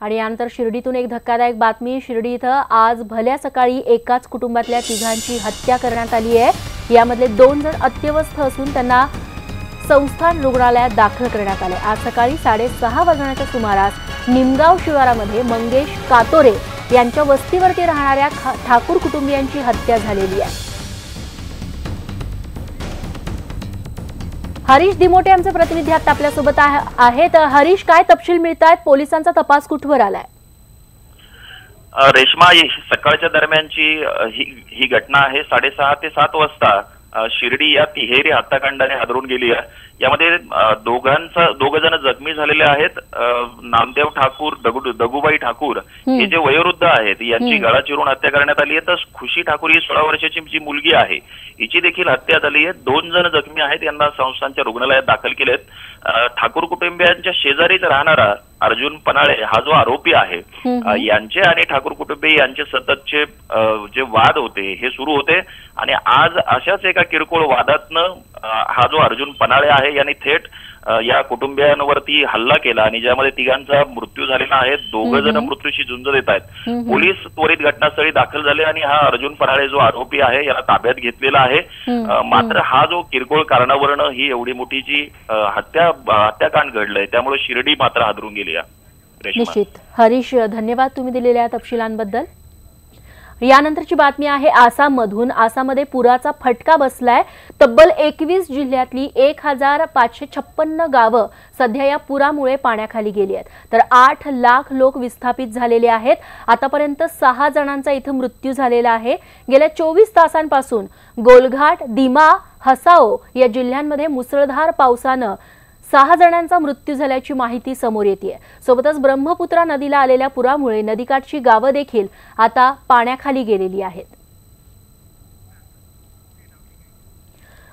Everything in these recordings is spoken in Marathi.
आणि यानंतर शिर्डीतून एक धक्कादायक बातमी. शिर्डी इथं आज भल्या सकाळी एकाच कुटुंबातल्या तिघांची हत्या करण्यात आली आहे. यामधले दोन जण अत्यवस्थ असून त्यांना संस्थान रुग्णालयात दाखल करण्यात आले आज सकाळी साडेसहा वाजण्याच्या सुमारास निमगाव शिवारामध्ये मंगेश कातोरे यांच्या वस्तीवरती राहणाऱ्या खा- ठाकूर कुटुंबियांची हत्या झालेली आहे. हरीश दिमोटे आमचे प्रतिनिधी आता आपल्यासोबत आहेत. हरीश काय तपशील मिळत आहेत पोलिसांचा तपास कुठवर आलाय? रेश्मा सकाळच्या दरम्यानची ही ही घटना आहे. साडेसहा ते सात वाजता शिर्डी या तिहेरी हत्याकांडाने हादरून गेली आहे. यामध्ये दोघांचा दोघ जण जखमी झालेले आहेत. नामदेव ठाकूर दगुबाई ठाकूर हे जे वयोवृद्ध आहेत यांची. गळा चिरून हत्या करण्यात आली आहे. तर खुशी ठाकूर ही सोळा वर्षाची जी मुलगी आहे हिची देखील हत्या झाली आहे. दोन जण जखमी आहेत. यांना संस्थांच्या रुग्णालयात दाखल केलेत अ, ठाकूर कुटुंबियांच्या शेजारीच राहणारा अर्जुन पनाळे हा जो आरोपी आहे यांचे आणि ठाकूर कुटुंबीय यांचे सततचे जे वाद होते हे सुरू होते. आणि आज अशाच एका किरकोळ वादातनं हा जो अर्जुन पनाळे आहे यांनी थेट या कुटुंबियांवरती हल्ला केला आणि ज्यामध्ये तिघांचा मृत्यू झालेला आहे दोघ जण. मृत्यूशी झुंज देत आहेत. पोलीस त्वरित घटनास्थळी दाखल झाले आणि हा अर्जुन पराळे जो आरोपी आहे याला ताब्यात घेतलेला आहे मात्र हा जो किरकोळ कारणावरनं ही एवढी मोठी जी हत्या हत्याकांड घडलंय त्यामुळे शिर्डी मात्र हादरून गेली. निश्चित हरीश धन्यवाद तुम्ही दिलेल्या तपशिलांबद्दल यानंतरची बातमी आहे आसाममधून. आसाममध्ये पुराचा फटका बसलाय. तब्बल एकवीस जिल्ह्यातली एक हजार पाचशे छप्पन्न गावं सध्या या पुरामुळे पाण्याखाली गेली आहेत. तर आठ लाख लोक विस्थापित झालेले आहेत. आतापर्यंत सहा जणांचा इथं मृत्यू झालेला आहे. गेल्या चोवीस तासांपासून गोलघाट दिमा हसाओ या जिल्ह्यांमध्ये मुसळधार पावसानं सहा जणांचा मृत्यू झाल्याची माहिती समोर येते सोबतच ब्रह्मपुत्रा नदीला आलेल्या पुरामुळे नदीकाठची गावं देखील आता पाण्याखाली गेलेली आहेत.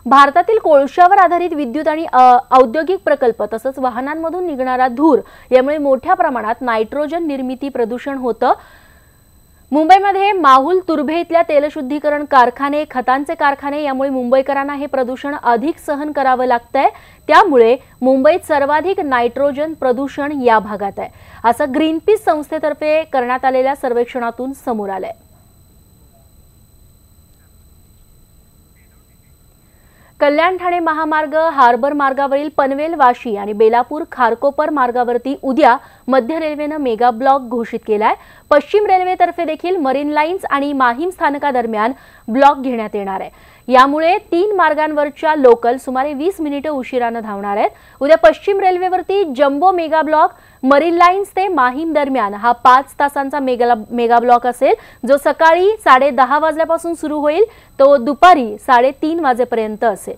भारतातील कोळशावर आधारित विद्युत आणि औद्योगिक प्रकल्प तसंच वाहनांमधून निघणारा धूर यामुळे मोठ्या प्रमाणात नायट्रोजन निर्मिती प्रदूषण होतं. मुंबईमध्ये माहुल तुर्भे इथल्या तेलशुद्धीकरण कारखाने खतांचे कारखाने यामुळे मुंबईकरांना हे प्रदूषण अधिक सहन करावं लागतंय. त्यामुळे मुंबईत सर्वाधिक नायट्रोजन प्रदूषण या भागात आहे. असं ग्रीनपीस संस्थेतर्फे करण्यात आलेल्या सर्वेक्षणातून समोर आलंय. कल्याण ठाणे महामार्ग हार्बर मार्गावरील पनवेल वाशी आणि बेलापूर खारकोपर मार्गावरती उद्या मध्य रेल्वेनं मेगा ब्लॉक घोषित केलाय. पश्चिम रेल्वेतर्फे देखील मरीन लाईन्स आणि माहीम स्थानकादरम्यान ब्लॉक घेण्यात येणार आहे. यामुळे तीन मार्गांवरच्या लोकल सुमारे वीस मिनिटं उशिरानं धावणार आहेत. उद्या पश्चिम रेल्वेवरती jumbo mega block Marine Lines ते माहीम दरम्यान हा पाच तासांचा मेगा मेगा ब्लॉक असेल जो सकाळी साडे दहा वाजल्यापासून सुरू होईल तो दुपारी साडेतीन वाजेपर्यंत असेल.